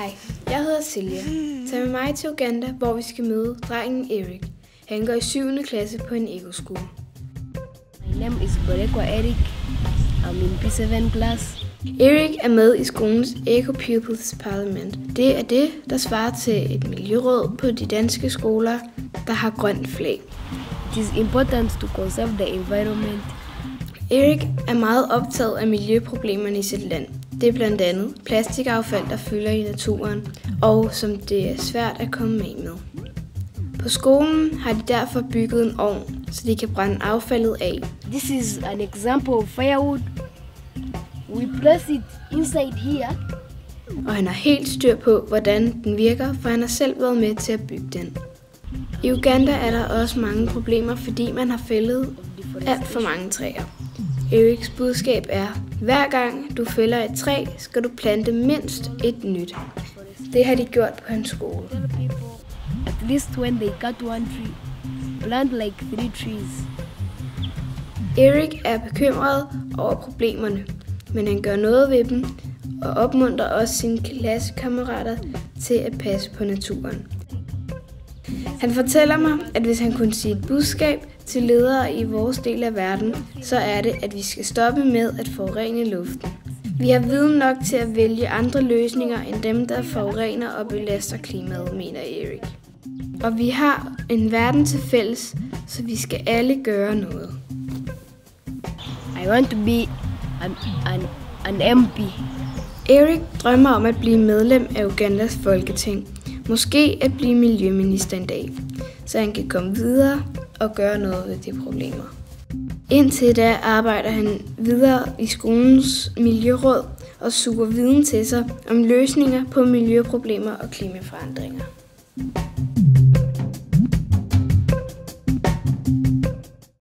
Hej, jeg hedder Silja. Tag med mig til Uganda, hvor vi skal møde drengen Erik. Han går i 7. klasse på en ekoskole. My name is Borekwa Eric. I'm in P7 class. Erik er med i skolens Eco Pupils Parliament. Det er det, der svarer til et miljøråd på de danske skoler, der har grønt flag. It is important to conserve the environment. Erik er meget optaget af miljøproblemerne i sit land. Det er blandt andet plastikaffald, der fylder i naturen, og som det er svært at komme af med. På skolen har de derfor bygget en ovn, så de kan brænde affaldet af. This is an example of firewood. We place it inside here. Og han har helt styr på, hvordan den virker, for han har selv været med til at bygge den. I Uganda er der også mange problemer, fordi man har fældet alt for mange træer. Eriks budskab er, hver gang du fælder et træ, skal du plante mindst et nyt. Det har de gjort på hans skole. At least when they cut one tree, plant like three trees. Erik er bekymret over problemerne, men han gør noget ved dem og opmuntrer også sine klassekammerater til at passe på naturen. Han fortæller mig, at hvis han kunne sige et budskab til ledere i vores del af verden, så er det, at vi skal stoppe med at forurene luften. Vi har viden nok til at vælge andre løsninger end dem, der forurener og belaster klimaet, mener Erik. Og vi har en verden til fælles, så vi skal alle gøre noget. I want to be an, an, an MP. Erik drømmer om at blive medlem af Ugandas folketing. Måske at blive miljøminister en dag, så han kan komme videre og gøre noget ved de problemer. Indtil da arbejder han videre i skolens miljøråd og suger viden til sig om løsninger på miljøproblemer og klimaforandringer.